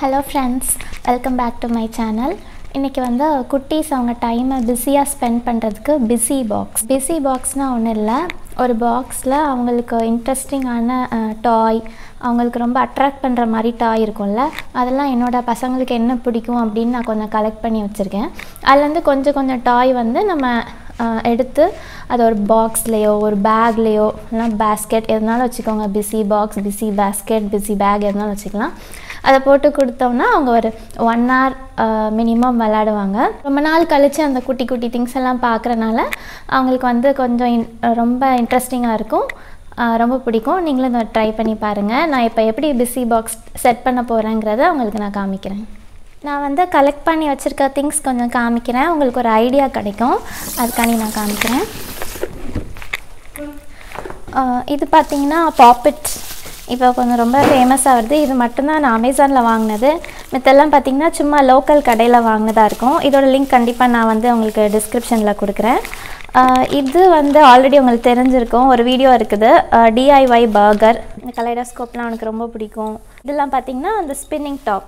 Hello friends welcome back to my channel இன்றைக்கி வந்து குட்டீஸ் அவங்க டைமை பிஸியாக ஸ்பெண்ட் பண்ணுறதுக்கு பிஸி பாக்ஸ் பிஸி பாக்ஸ்னால் ஒன்றும் இல்லை. ஒரு பாக்ஸில் அவங்களுக்கு இன்ட்ரெஸ்டிங்கான டாய் அவங்களுக்கு ரொம்ப அட்ராக்ட் பண்ணுற மாதிரி டாய் இருக்கும்ல அதெல்லாம் என்னோடய பசங்களுக்கு என்ன பிடிக்கும் அப்படின்னு நான் கொஞ்சம் கலெக்ட் பண்ணி வச்சுருக்கேன். அதுலேருந்து கொஞ்சம் கொஞ்சம் டாய் வந்து நம்ம எடுத்து அது ஒரு பாக்ஸ்லேயோ ஒரு பேக்லேயோ இல்லைனா பேஸ்கெட் எதுனாலும் வச்சுக்கோங்க. Busy box busy basket busy bag எதுனாலும் வச்சுக்கலாம். அதை போட்டு கொடுத்தோம்னா அவங்க ஒரு ஒன் ஹவர் மினிமம் விளாடுவாங்க ரொம்ப நாள் கழித்து அந்த குட்டி குட்டி திங்ஸ் எல்லாம் பார்க்குறனால அவங்களுக்கு வந்து கொஞ்சம் ரொம்ப இன்ட்ரெஸ்டிங்காக இருக்கும். ரொம்ப பிடிக்கும். நீங்களும் இதை ட்ரை பண்ணி பாருங்கள் நான் இப்போ எப்படி பிஸி பாக்ஸ் செட் பண்ண போகிறேங்கிறத உங்களுக்கு நான் காமிக்கிறேன். நான் வந்து கலெக்ட் பண்ணி வச்சுருக்க திங்ஸ் கொஞ்சம் காமிக்கிறேன். உங்களுக்கு ஒரு ஐடியா கிடைக்கும். அதுக்காண்டி நான் காமிக்கிறேன். இது பார்த்தீங்கன்னா பாப்பிட் இப்போ கொஞ்சம் ரொம்ப ஃபேமஸாக வருது. இது மட்டும்தான் நான் அமேசானில் வாங்கினது. மித்தெல்லாம் பார்த்தீங்கன்னா சும்மா லோக்கல் கடையில் வாங்கினதாக இருக்கும். இதோட லிங்க் கண்டிப்பாக நான் வந்து உங்களுக்கு டிஸ்கிரிப்ஷனில் கொடுக்குறேன். இது வந்து ஆல்ரெடி உங்களுக்கு தெரிஞ்சிருக்கும். ஒரு வீடியோ இருக்குது. டிஐஒய் பர்கர் இந்த கலைடோஸ்கோப்லாம் எனக்கு ரொம்ப பிடிக்கும். இதெல்லாம் பார்த்திங்கன்னா அந்த ஸ்பின்னிங் டாப்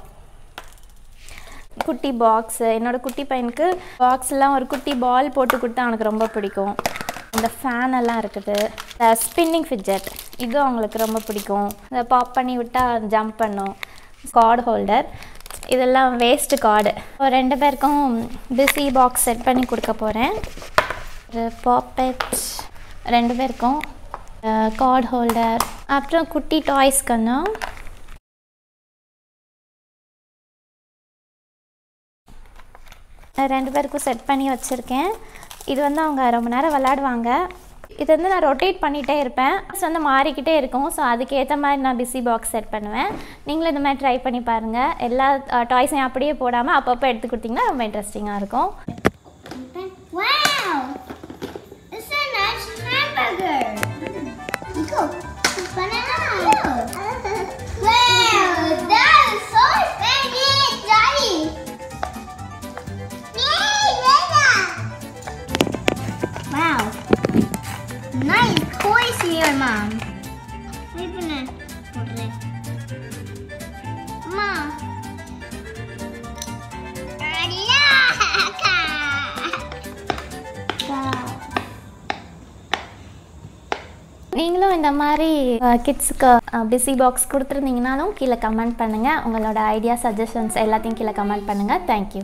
குட்டி பாக்ஸு என்னோடய குட்டி பையனுக்கு பாக்ஸ்லாம் ஒரு குட்டி பால் போட்டு கொடுத்தா அவனுக்கு ரொம்ப பிடிக்கும். இந்த ஃபேன் எல்லாம் இருக்குது. இந்த ஸ்பின்னிங் ஃபிட்ஜெட் இதுவும் அவங்களுக்கு ரொம்ப பிடிக்கும். இதை பாப் பண்ணி விட்டால் ஜம்ப் பண்ணும். கார்டு ஹோல்டர் இதெல்லாம் வேஸ்ட்டு கார்டு ரெண்டு பேருக்கும் பிஸி பாக்ஸ் செட் பண்ணி கொடுக்க போகிறேன் ஒரு பாப்பெட் ரெண்டு பேருக்கும் கார்டு ஹோல்டர் அப்புறம் குட்டி டாய்ஸ் கொஞ்சம் ரெண்டு பேருக்கும் செட் பண்ணி வச்சுருக்கேன். இது வந்து அவங்க ரொம்ப நேரம் விளாடுவாங்க இது வந்து நான் ரொட்டேட் பண்ணிகிட்டே இருப்பேன். ஸோ வந்து மாறிக்கிட்டே இருக்கும். ஸோ அதுக்கேற்ற மாதிரி நான் பிஸி பாக்ஸ் செட் பண்ணுவேன். நீங்களும் இந்த மாதிரி ட்ரை பண்ணி பாருங்கள் எல்லா டாய்ஸையும் அப்படியே போடாமல் அப்பப்போ எடுத்து கொடுத்தீங்கன்னா ரொம்ப இன்ட்ரெஸ்டிங்காக இருக்கும். Nice toys here, Mom. Wait a minute. Mom. நீங்களும் இந்த மாதிரி கிட்ஸுக்கு பிஸி பாக்ஸ் கொடுத்துருந்தீங்கனாலும் கீழே கமெண்ட் பண்ணுங்கள் உங்களோட ஐடியா சஜஷன்ஸ் எல்லாத்தையும் கீழே கமெண்ட் பண்ணுங்கள் தேங்க்யூ